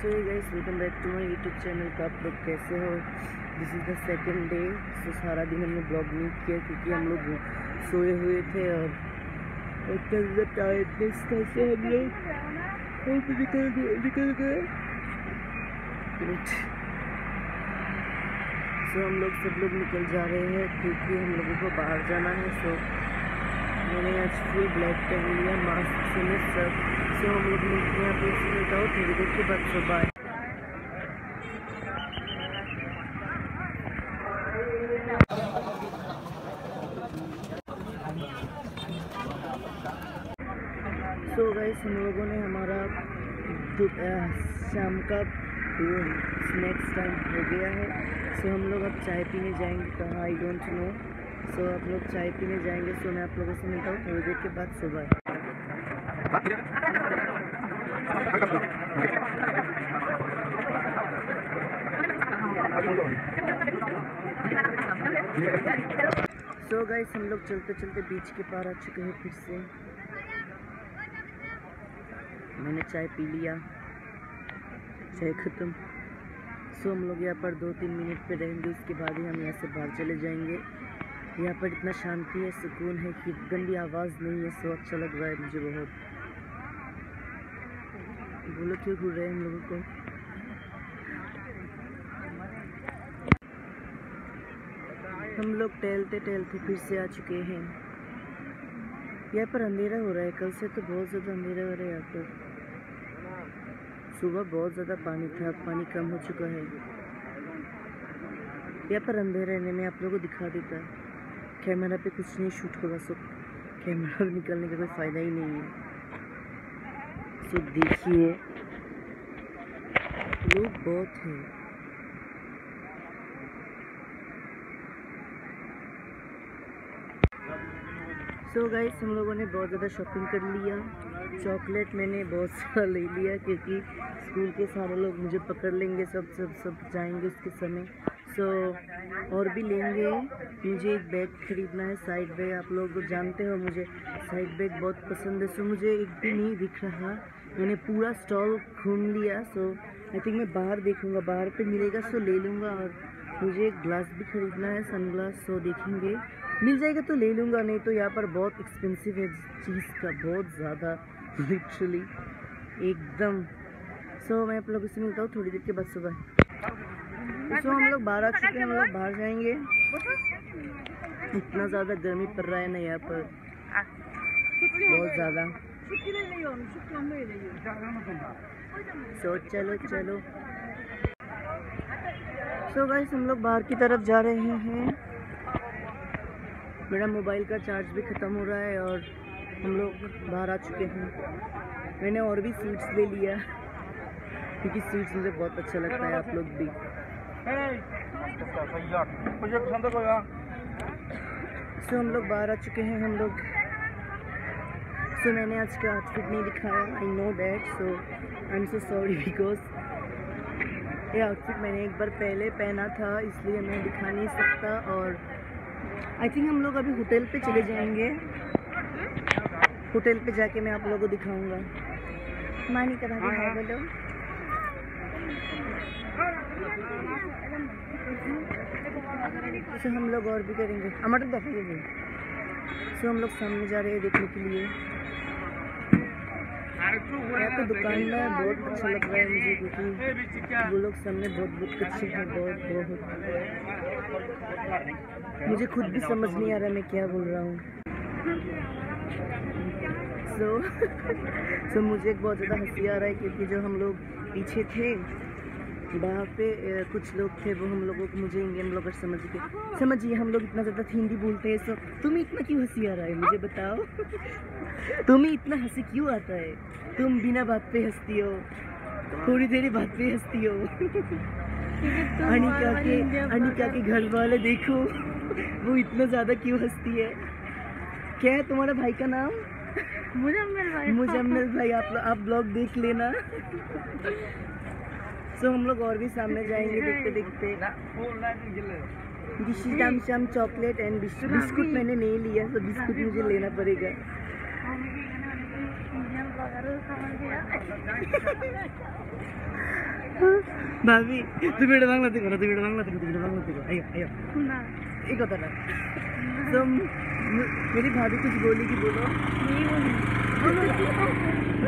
So guys, welcome back to my YouTube channel तो आप लोग कैसे हो? This is the second day so सारा दिन हमने ब्लॉग नहीं किया क्योंकि हम लोग सोए हुए थे और इतना से हम लोग निकल गए निकल गए। सो हम लोग सब लोग निकल जा रहे हैं क्योंकि हम लोगों को बाहर जाना है सो मैंने आज फुल ब्लैक पहन लिया मास्क समेत सब सो लोग मिलते हैं अपने से बताओ थोड़ी देर के बाद सुबह सो गाइस हम लोगों ने हमारा शाम का स्नैक्स टाइम हो गया है। सो हम लोग अब चाय पीने जाएँगे कहाँ आई डोंट नो सो आप लोग चाय पीने जाएँगे सो मैं आप लोगों से मिलता हूँ, थोड़ी देर के बाद सुबह सो गाइस हम लोग चलते चलते बीच के पार आ चुके हैं फिर से। मैंने चाय पी लिया। चाय ख़त्म। सो हम लोग यहाँ पर दो तीन मिनट पे रहेंगे, उसके बाद ही हम यहाँ से बाहर चले जाएँगे। यहाँ पर इतना शांति है, सुकून है, कि गंदी आवाज़ नहीं है सो अच्छा लग रहा है मुझे बहुत। बोलो क्यों घूर रहे हैं हम लोगों को? हम लोग टहलते टहलते फिर से आ चुके हैं। यहाँ पर अंधेरा हो रहा है। कल से तो बहुत ज़्यादा अंधेरा हो रहा है यहाँ पर। सुबह बहुत ज़्यादा पानी था। पानी कम हो चुका है। यहाँ पर अंधेरा है मैं आप लोगों को दिखा देता। कैमरा पे कुछ नहीं, शूट होगा सो कैमरा निकलने का कोई फ़ायदा ही नहीं है। सो देखिए। लोग बहुत हैं। सो गाइस हम लोगों ने बहुत ज़्यादा शॉपिंग कर लिया। चॉकलेट मैंने बहुत सारा ले लिया क्योंकि स्कूल के सारे लोग मुझे पकड़ लेंगे सब सब सब जाएँगे उसके समय। सो so, और भी लेंगे। मुझे एक बैग खरीदना है साइड बैग आप लोग जानते हो मुझे साइड बैग बहुत पसंद है। सो so, मुझे एक भी नहीं दिख रहा। मैंने पूरा स्टॉल घूम लिया सो आई थिंक मैं बाहर देखूँगा, बाहर पे मिलेगा सो ले लूँगा और मुझे एक ग्लास भी खरीदना है सन ग्लास सो देखेंगे। मिल जाएगा तो ले लूँगा, नहीं तो यहाँ पर बहुत एक्सपेंसिव है चीज़ का, बहुत ज़्यादा लिटरली एकदम। सो मैं आप लोगों से मिलता हूँ थोड़ी देर के बाद सुबह। सो हम लोग बाहर आ चुके हैं, हम लोग बाहर जाएँगे। इतना ज़्यादा गर्मी पड़ रहा है ना यहाँ पर। बहुत ज़्यादा। सो चलो चलो। सो गाइस हम लोग बाहर की तरफ़ जा रहे हैं। मेरा मोबाइल का चार्ज भी ख़त्म हो रहा है और हम लोग बाहर आ चुके हैं। मैंने और भी स्वीट्स ले लिया। क्योंकि स्वीट्स मुझे बहुत अच्छा लगता है आप लोग भी। सो हम लोग बाहर आ चुके हैं हम लोग। सो मैंने आज का आउटफिट नहीं दिखाया। I know that so I am so sorry because ये आउटफिट मैंने एक बार पहले पहना था, इसलिए मैं दिखा नहीं सकता और आई थिंक हम लोग अभी होटल पे चले जाएँगे। होटल पे जाके मैं आप लोगों को दिखाऊँगा। मानी का भाभी बोलो। सो हम लोग और भी करेंगे। हमारे देखेंगे सो हम लोग सामने जा रहे हैं देखने के लिए। यहाँ दुकान में बहुत अच्छा लग रहा है मुझे क्योंकि वो लोग सामने बहुत बहुत हैं, बहुत बहुत मुझे खुद भी समझ नहीं आ रहा मैं क्या बोल रहा हूँ। सो सो मुझे बहुत ज़्यादा हँसी आ रहा है क्योंकि जो हम लोग पीछे थे वहाँ पे कुछ लोग थे वो हम लोगों को मुझे इंडियन ब्लॉगर समझ के समझिए हम लोग इतना ज़्यादा हिंदी बोलते हैं सो तुम्हें इतना क्यों हँसी आ रहा है मुझे बताओ? तुम्हें इतना हँसी क्यों आता है? तुम बिना बात पे हंसती हो थोड़ी देर बात पे हंसती हो। अनिका के अनिका के घर वाले देखो वो इतना ज़्यादा क्यों हंसती है? क्या है तुम्हारा भाई का नाम? मुजम्मिल भाई। मुजम्मिल भाई आप आप ब्लॉग देख लेना। सो हम लोग और भी सामने जाएँगे देखते देखते। डिशी शाम शाम चॉकलेट एंड बिस्कुट। मैंने नहीं लिया तो बिस्कुट मुझे लेना पड़ेगा। भाभी तू बेटा बांगला तू करो तू बेटा बांगला तू बेटा बांगला तू करो आयो आयो एक होता ना तो मेरी भाभी कुछ बोली कि बोलो। नहीं बोली बोलो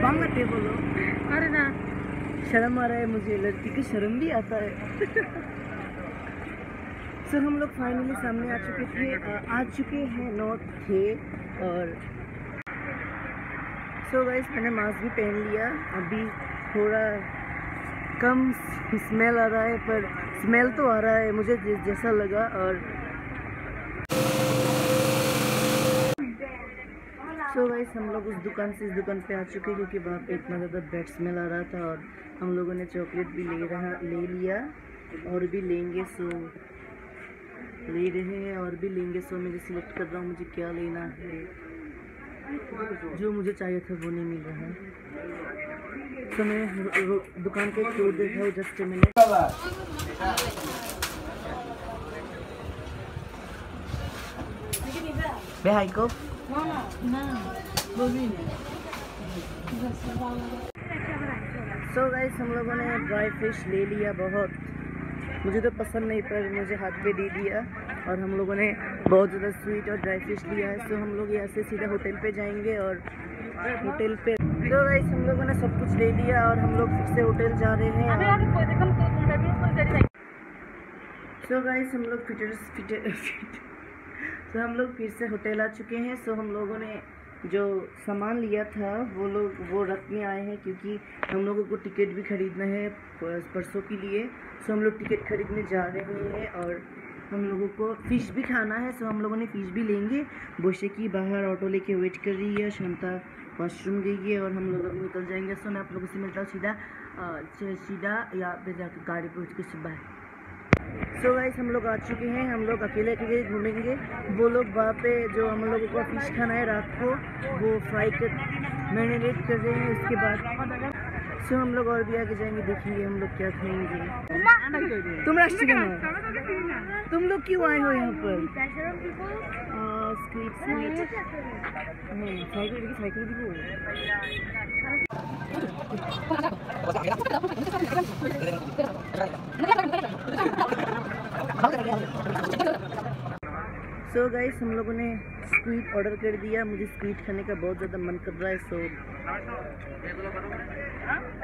बांग्ला ते बोलो। अरे ना। शर्म आ रहा है मुझे लड़की की शर्म भी आता है। सर so, हम लोग फाइनली सामने आ चुके थे आ चुके हैं नॉर्थ थे और सो so गाइस मैंने मास्क भी पहन लिया। अभी थोड़ा कम स्मेल आ रहा है पर स्मेल तो आ रहा है मुझे जैसा लगा और सो गाइस हम लोग उस दुकान से इस दुकान पे आ चुके हैं क्योंकि वहाँ पे इतना ज़्यादा बैड स्मेल आ रहा था और हम लोगों ने चॉकलेट भी ले रहा, ले लिया और भी लेंगे सो ले रहे हैं और भी लेंगे सो मैं सिलेक्ट कर रहा हूँ मुझे क्या लेना है। जो मुझे चाहिए था वो नहीं मिल रहा है। तो मैं दुकान का एक टूर देखा है जस्ट मैंने भाई को सो गाइस हम लोगों ने ड्राई फ़िश ले लिया बहुत। मुझे तो पसंद नहीं पर मुझे हाथ पे दे दिया और हम लोगों ने बहुत ज़्यादा स्वीट और ड्राई फ़िश लिया है। सो हम लोग यहाँ से सीधा होटल पे जाएँगे और होटल पे तो गाइस हम लोगों ने सब कुछ ले लिया और हम लोग फिर से होटल जा रहे हैं। सो गाइस हम लोग फिटर फिटर तो हम लोग फिर से होटल आ चुके हैं। सो हम लोगों ने जो सामान लिया था, वो लोग, वो रखने आए हैं क्योंकि हम लोगों को टिकट भी खरीदना है परसों के लिए। सो हम लोग टिकट खरीदने जा रहे हैं और हम लोगों को फ़िश भी खाना है। सो हम लोगों ने फ़िश भी लेंगे। बोशे की बाहर ऑटो लेके वेट कर रही है शांता वॉशरूम गई है और हम लोग अभी निकल जाएँगे। सो मैं आप लोगों से मिलता हूँ सीधा सीधा यहाँ पे जाकर गाड़ी उठ के सुबह। सो so गाइस हम लोग आ चुके हैं, हम लोग अकेले अकेले घूमेंगे। वो लोग वहाँ पे जो हम लोगों को फ़िश खाना है रात को, वो फ्राई कर मैरिनेट कर रहे हैं, उसके बाद सो हम लोग और भी आगे जाएँगे, देखेंगे हम लोग क्या खाएँगे। तुम राष्ट्रीय तुम लोग क्यों आए हो यहाँ पर? साइकिल साइकिल सो गाइस हम लोगों ने स्वीट ऑर्डर कर दिया। मुझे स्वीट खाने का बहुत ज़्यादा मन कर रहा है सो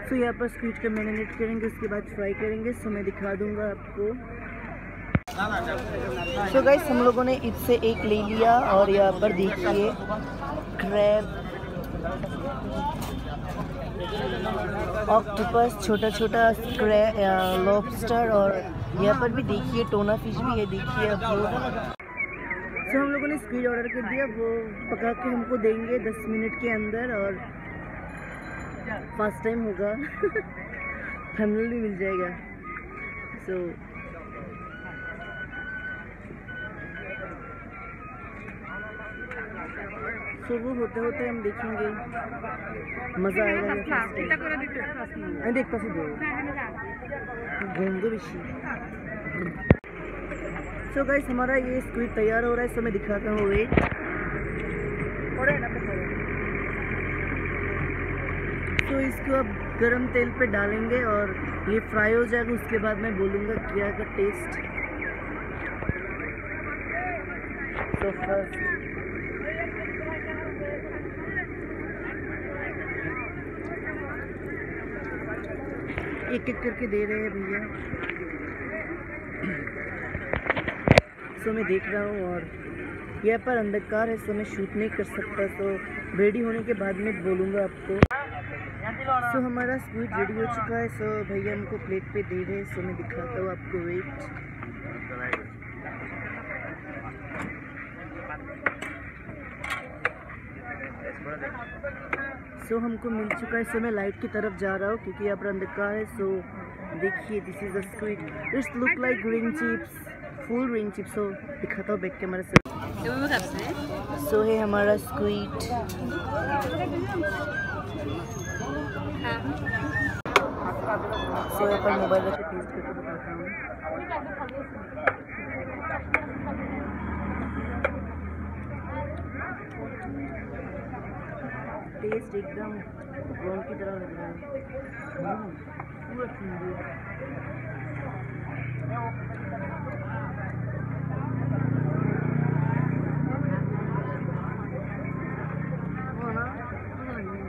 सो यहाँ पर स्वीट का मैरिनेट करेंगे, उसके बाद फ्राई करेंगे। सो मैं दिखा दूँगा आपको। सो गाइस हम लोगों ने इससे एक ले लिया और यहाँ पर देखिए क्रैब ऑक्टोपस छोटा छोटा लॉबस्टर और यहाँ पर भी देखिए टोना फ़िश भी है देखिए आप लोग सो हम लोगों ने स्क्वीड ऑर्डर कर दिया वो पका के हमको देंगे दस मिनट के अंदर और फ़र्स्ट टाइम होगा थर्मल भी मिल जाएगा सो so, सो वो होते होते हम देखेंगे मज़ा आएगा फ़र्स्ट टाइम घेंगू बिशी सो गाइस हमारा ये स्क्विड तैयार हो रहा है इसको मैं दिखाता हूँ वेट तो इसको अब गरम तेल पे डालेंगे और ये फ्राई हो जाएगा उसके बाद मैं बोलूँगा क्या का टेस्ट तो फ़र्स्ट एक एक करके दे रहे हैं भैया। सो मैं देख रहा हूँ और यह पर अंधकार है, सो मैं शूट नहीं कर सकता तो रेडी होने के बाद मैं बोलूँगा आपको। सो हमारा स्वीट रेडी हो चुका है, सो भैया हमको प्लेट पे दे रहे हैं, सो मैं दिखाता हूँ आपको वेट सो so, हमको मिल चुका है। सो मैं लाइट की तरफ़ जा रहा हूँ क्योंकि यहाँ पर अंधकार है। सो देखिए this is squid it's look like green chips full green chips हो दिखाता हूँ बैठ कैमरा से। सो? है हमारा स्क्वीड सो यहाँ पर मोबाइल रख के टेस्ट करके बताता हूँ। टेस्ट एकदम ड्रोन की तरह लग रहा है।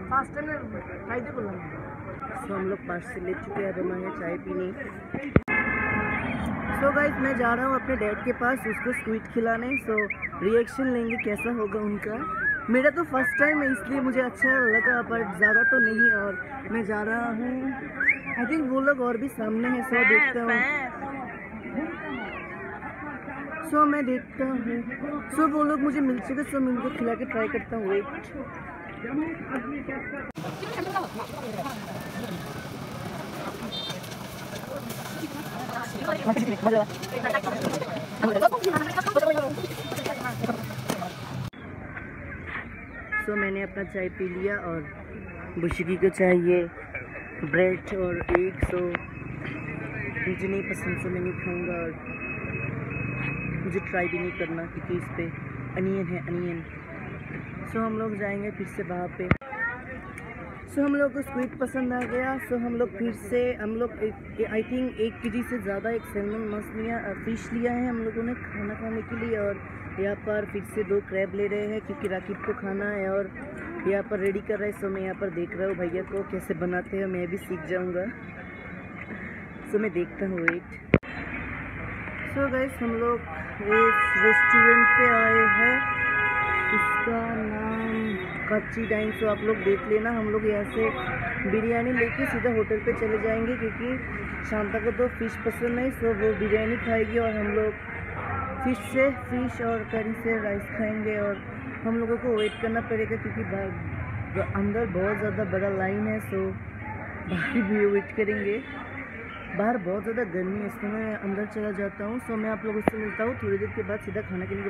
फास्ट ट्राई तो सो हम लोग पार्सल ले चुके हैं अब हम चाय पीने। सो गाइस मैं जा रहा हूँ अपने डैड के पास उसको स्वीट खिलाने। सो so, रिएक्शन लेंगे कैसा होगा उनका। मेरा तो फ़र्स्ट टाइम है इसलिए मुझे अच्छा लगा पर ज़्यादा तो नहीं और मैं जा रहा हूँ। आई थिंक वो लोग और भी सामने हैं सो देखता हूँ। सो मैं देखता हूँ। सो वो लोग मुझे मिल चुके सो मैं उनको खिला के ट्राई करता हूँ। वेट सो मैंने अपना चाय पी लिया और बुशकी को चाहिए ब्रेड और एग सो मुझे नहीं पसंद सो मैं नहीं खाऊँगा और मुझे ट्राई भी नहीं करना क्योंकि इस पर अनियन है अनियन सो हम लोग जाएँगे फिर से वहाँ पे। सो हम लोग को स्वीट पसंद आ गया। सो हम लोग फिर से, हम लोग आई थिंक एक के जी से ज़्यादा एक सैलमन मस्त लिया फ़िश लिया है हम लोगों ने खाना खाने के लिए और यहाँ पर फिर से दो क्रैब ले रहे हैं क्योंकि राकिब को खाना है और यहाँ पर रेडी कर रहे हैं। सो मैं यहाँ पर देख रहा हूँ भैया को कैसे बनाते हैं। मैं भी सीख जाऊँगा। सो मैं देखता हूँ वेट सो गैस हम लोग इस रेस्टोरेंट पे आए हैं। इसका नाम कच्ची डाइन। सो आप लोग देख लेना, हम लोग यहाँ से बिरयानी लेके सीधा होटल पे चले जाएँगे क्योंकि शांता को तो फ़िश पसंद नहीं, सो वो बिरयानी खाएगी और हम लोग फ़िश से, फ़िश और करी से राइस खाएँगे और हम लोगों को वेट करना पड़ेगा क्योंकि अंदर बहुत ज़्यादा बड़ा लाइन है सो बाहर भी वेट करेंगे। बाहर बहुत ज़्यादा गर्मी है, इसलिए मैं अंदर चला जाता हूँ सो मैं आप लोगों से मिलता हूँ थोड़ी देर के बाद सीधा खाना के लिए।